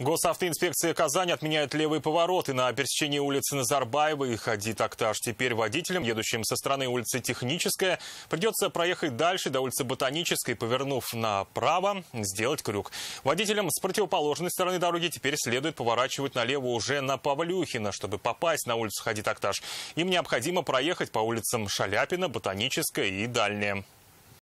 Госавтоинспекция Казани отменяет левые повороты на пересечении улицы Назарбаева и Хади Такташ. Теперь водителям, едущим со стороны улицы Техническая, придется проехать дальше до улицы Ботанической, повернув направо, сделать крюк. Водителям с противоположной стороны дороги теперь следует поворачивать налево уже на Павлюхина, чтобы попасть на улицу Хади Такташ. Им необходимо проехать по улицам Шаляпина, Ботаническая и Дальняя.